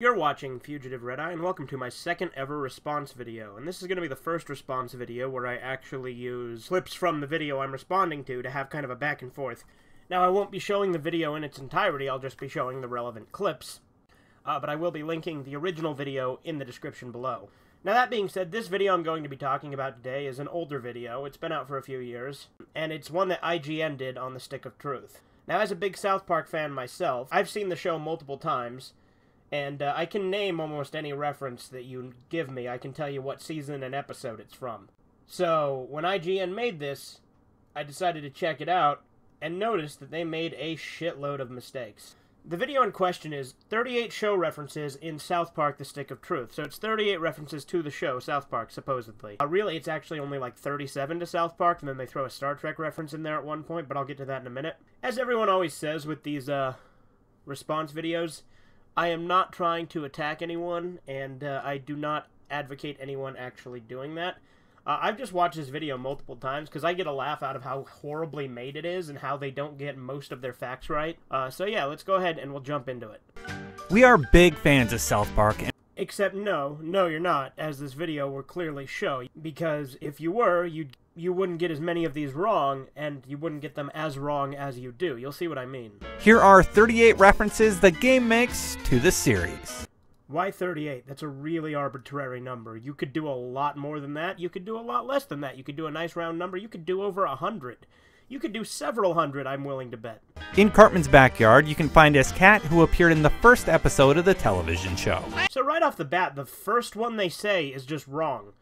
You're watching Fugative Red Eye, and welcome to my second ever response video. And this is going to be the first response video where I actually use clips from the video I'm responding to to have kind of a back and forth. Now, I won't be showing the video in its entirety, I'll just be showing the relevant clips. Uh, but I will be linking the original video in the description below. Now, that being said, this video I'm going to be talking about today is an older video. It's been out for a few years, and it's one that IGN did on the Stick of Truth. Now, as a big South Park fan myself, I've seen the show multiple times, and uh, I can name almost any reference that you give me. I can tell you what season and episode it's from. So, when IGN made this, I decided to check it out and noticed that they made a shitload of mistakes. The video in question is 38 show references in South Park The Stick of Truth. So it's 38 references to the show, South Park, supposedly. Uh, really, it's actually only like 37 to South Park, and then they throw a Star Trek reference in there at one point, but I'll get to that in a minute. As everyone always says with these uh, response videos, I am not trying to attack anyone, and uh, I do not advocate anyone actually doing that. Uh, I've just watched this video multiple times because I get a laugh out of how horribly made it is and how they don't get most of their facts right. Uh, so yeah, let's go ahead and we'll jump into it. We are big fans of South Park. Except no, no you're not, as this video will clearly show. Because if you were, you'd you wouldn't get as many of these wrong, and you wouldn't get them as wrong as you do. You'll see what I mean. Here are 38 references the game makes to the series. Why 38? That's a really arbitrary number. You could do a lot more than that. You could do a lot less than that. You could do a nice round number. You could do over a hundred. You could do several hundred, I'm willing to bet. In Cartman's backyard, you can find his cat who appeared in the first episode of the television show. So right off the bat, the first one they say is just wrong.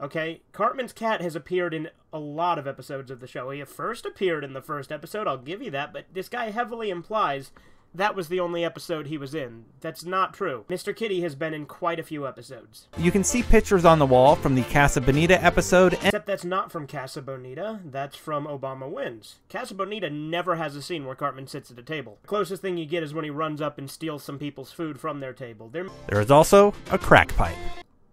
Okay, Cartman's cat has appeared in a lot of episodes of the show. He first appeared in the first episode, I'll give you that, but this guy heavily implies that was the only episode he was in. That's not true. Mr. Kitty has been in quite a few episodes. You can see pictures on the wall from the Casa Bonita episode. Except that's not from Casa Bonita. That's from Obama Wins. Casa Bonita never has a scene where Cartman sits at a table. The closest thing you get is when he runs up and steals some people's food from their table. They're... There is also a crack pipe.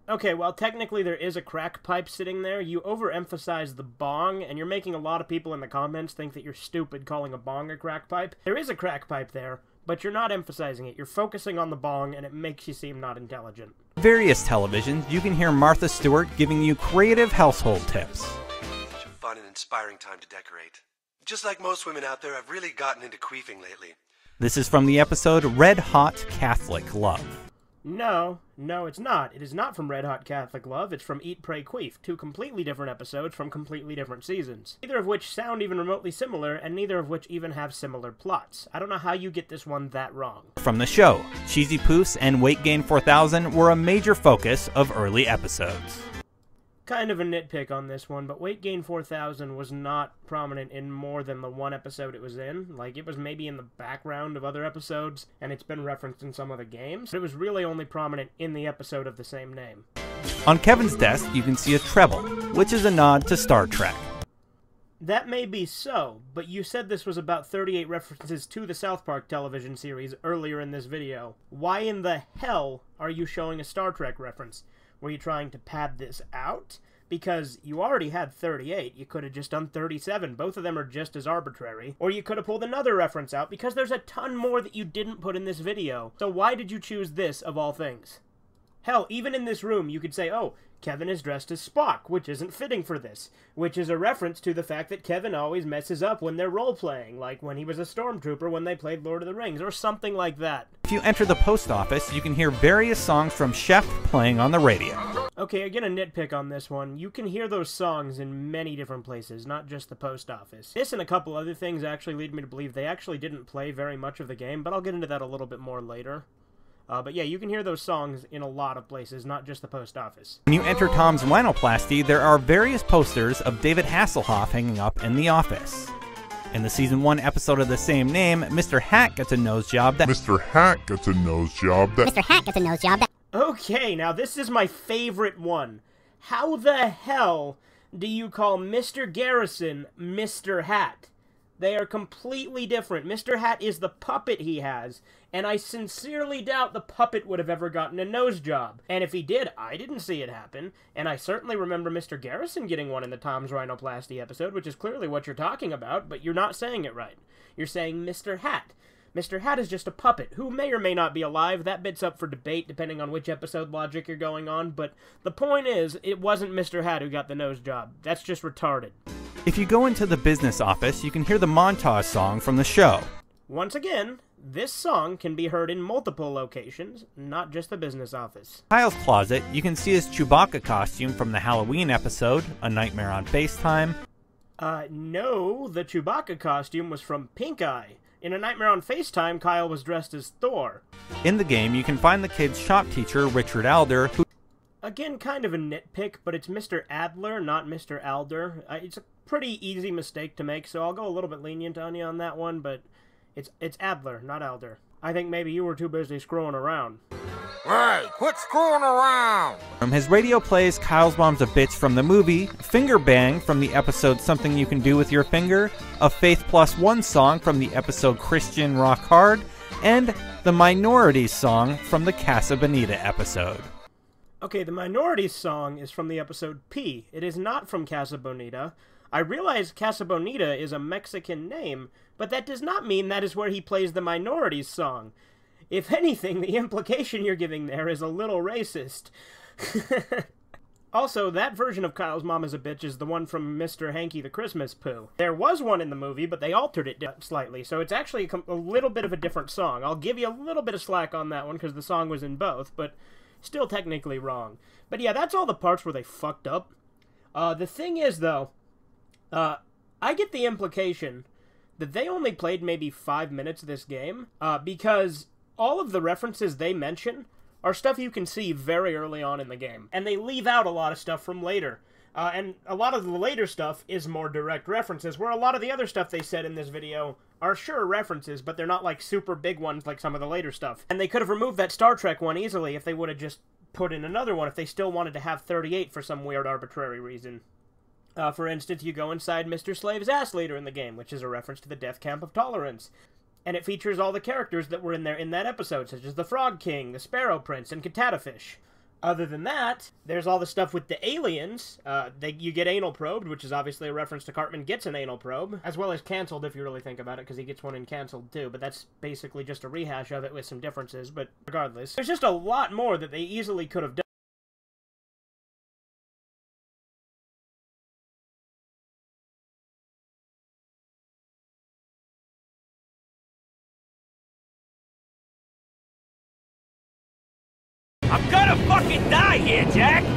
Okay, well, technically there is a crack pipe sitting there. You overemphasize the bong, and you're making a lot of people in the comments think that you're stupid calling a bong a crack pipe. There is a crack pipe there, but you're not emphasizing it. You're focusing on the bong, and it makes you seem not intelligent. Various televisions, you can hear Martha Stewart giving you creative household tips. Such a fun and inspiring time to decorate. Just like most women out there, I've really gotten into queefing lately. This is from the episode Red Hot Catholic Love. No, no, it's not. It is not from Red Hot Catholic Love. It's from Eat, Pray, Queef, two completely different episodes from completely different seasons. Neither of which sound even remotely similar, and neither of which even have similar plots. I don't know how you get this one that wrong. From the show, Cheesy Poofs and Weight Gain 4000 were a major focus of early episodes kind of a nitpick on this one, but Weight Gain 4000 was not prominent in more than the one episode it was in. Like, it was maybe in the background of other episodes, and it's been referenced in some of the games. But it was really only prominent in the episode of the same name. On Kevin's desk, you can see a tribble, which is a nod to Star Trek. That may be so, but you said this was about 38 references to the South Park television series earlier in this video. Why in the hell are you showing a Star Trek reference? Were you trying to pad this out? Because you already had 38. You could have just done 37. Both of them are just as arbitrary. Or you could have pulled another reference out because there's a ton more that you didn't put in this video. So why did you choose this of all things? Hell, even in this room, you could say, oh, Kevin is dressed as Spock, which isn't fitting for this, which is a reference to the fact that Kevin always messes up when they're role playing, like when he was a stormtrooper when they played Lord of the Rings, or something like that. If you enter the post office, you can hear various songs from Chef playing on the radio. Okay, again, a nitpick on this one. You can hear those songs in many different places, not just the post office. This and a couple other things actually lead me to believe they actually didn't play very much of the game, but I'll get into that a little bit more later. Uh, but yeah, you can hear those songs in a lot of places, not just the post office. When you enter Tom's Rhinoplasty, there are various posters of David Hasselhoff hanging up in the office. In the season one episode of the same name, Mr. Hat gets a nose job that Mr. Hat gets a nose job that Mr. Hat gets a nose job that Okay, now this is my favorite one. How the hell do you call Mr. Garrison Mr. Hat? They are completely different. Mr. Hat is the puppet he has, and I sincerely doubt the puppet would have ever gotten a nose job. And if he did, I didn't see it happen, and I certainly remember Mr. Garrison getting one in the Tom's Rhinoplasty episode, which is clearly what you're talking about, but you're not saying it right. You're saying Mr. Hat. Mr. Hat is just a puppet who may or may not be alive. That bit's up for debate depending on which episode logic you're going on, but the point is, it wasn't Mr. Hat who got the nose job. That's just retarded. If you go into the business office, you can hear the montage song from the show. Once again, this song can be heard in multiple locations, not just the business office. Kyle's closet, you can see his Chewbacca costume from the Halloween episode, A Nightmare on FaceTime. Uh, no, the Chewbacca costume was from Pink Eye. In A Nightmare on FaceTime, Kyle was dressed as Thor. In the game, you can find the kid's shop teacher, Richard Alder, who Again, kind of a nitpick, but it's Mr. Adler, not Mr. Alder. Uh, it's a pretty easy mistake to make, so I'll go a little bit lenient on you on that one, but it's it's Adler, not Alder. I think maybe you were too busy screwing around. Hey, quit screwing around! Um, his radio plays Kyle's Mom's a Bitch from the movie, Finger Bang from the episode Something You Can Do With Your Finger, a Faith Plus One song from the episode Christian Rock Hard, and the Minorities song from the Casa Bonita episode. Okay, the Minorities song is from the episode Pee. It is not from Casa Bonita. I realize Casa Bonita is a Mexican name, but that does not mean that is where he plays the Minorities song. If anything, the implication you're giving there is a little racist. also, that version of Kyle's Mom is a Bitch is the one from Mr. Hanky the Christmas Pooh. There was one in the movie, but they altered it slightly, so it's actually a, a little bit of a different song. I'll give you a little bit of slack on that one because the song was in both, but still technically wrong. But yeah, that's all the parts where they fucked up. Uh, the thing is, though, uh, I get the implication that they only played maybe five minutes of this game uh, because all of the references they mention are stuff you can see very early on in the game, and they leave out a lot of stuff from later. Uh, and a lot of the later stuff is more direct references, where a lot of the other stuff they said in this video are sure references, but they're not like super big ones like some of the later stuff. And they could have removed that Star Trek one easily if they would have just put in another one if they still wanted to have 38 for some weird arbitrary reason. Uh, for instance, you go inside Mr. Slave's ass later in the game, which is a reference to the Death Camp of Tolerance. And it features all the characters that were in there in that episode, such as the Frog King, the Sparrow Prince, and Catatafish. Other than that, there's all the stuff with the aliens. Uh, they, you get anal probed, which is obviously a reference to Cartman gets an anal probe, as well as canceled if you really think about it, because he gets one in canceled too. But that's basically just a rehash of it with some differences. But regardless, there's just a lot more that they easily could have done. I'm gonna fucking die here, Jack!